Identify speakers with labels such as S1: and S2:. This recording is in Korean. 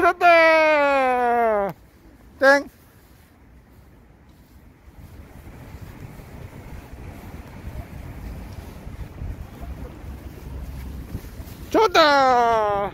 S1: 찾았다! 땡! 좋다!